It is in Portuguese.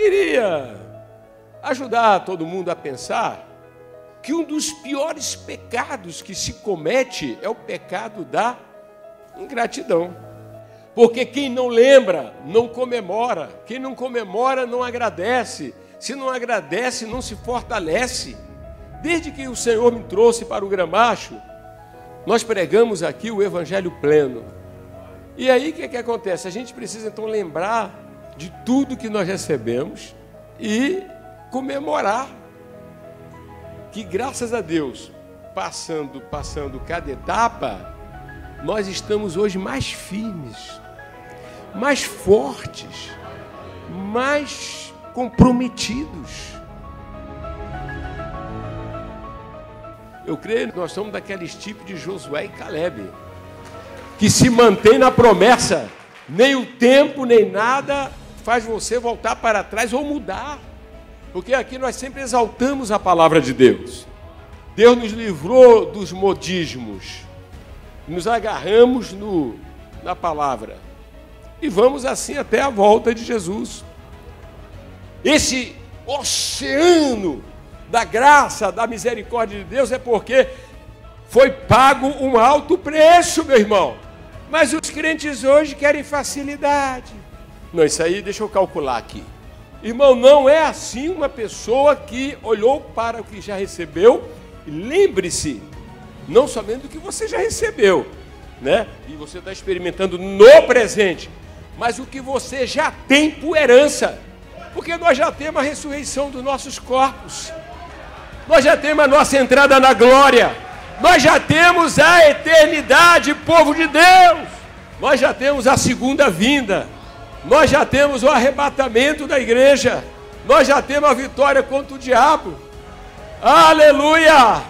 queria ajudar todo mundo a pensar que um dos piores pecados que se comete é o pecado da ingratidão. Porque quem não lembra, não comemora. Quem não comemora, não agradece. Se não agradece, não se fortalece. Desde que o Senhor me trouxe para o Gramacho, nós pregamos aqui o Evangelho pleno. E aí o que, que acontece? A gente precisa então lembrar de tudo que nós recebemos e comemorar que graças a Deus, passando, passando cada etapa, nós estamos hoje mais firmes, mais fortes, mais comprometidos. Eu creio que nós somos daqueles tipos de Josué e Caleb, que se mantém na promessa, nem o tempo, nem nada faz você voltar para trás ou mudar. Porque aqui nós sempre exaltamos a palavra de Deus. Deus nos livrou dos modismos. Nos agarramos no, na palavra. E vamos assim até a volta de Jesus. Esse oceano da graça, da misericórdia de Deus é porque foi pago um alto preço, meu irmão. Mas os crentes hoje querem facilidade. Não, isso aí deixa eu calcular aqui. Irmão, não é assim uma pessoa que olhou para o que já recebeu. Lembre-se, não somente do que você já recebeu, né? E você está experimentando no presente, mas o que você já tem por herança. Porque nós já temos a ressurreição dos nossos corpos. Nós já temos a nossa entrada na glória. Nós já temos a eternidade, povo de Deus. Nós já temos a segunda vinda. Nós já temos o arrebatamento da igreja. Nós já temos a vitória contra o diabo. Aleluia!